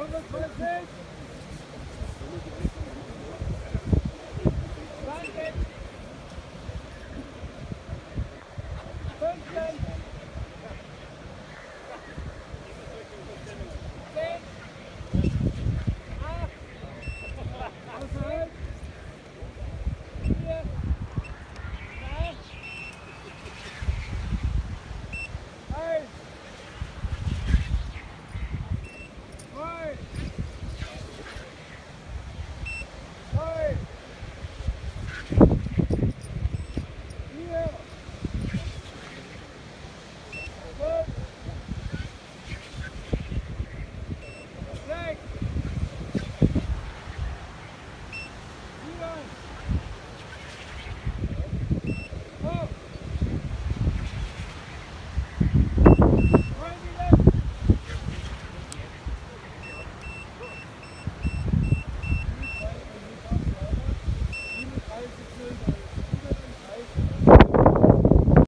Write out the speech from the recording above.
Vamos, vamos, guys.